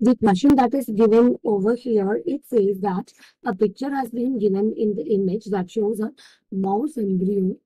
the question that is given over here, it says that a picture has been given in the image that shows a mouse embryo.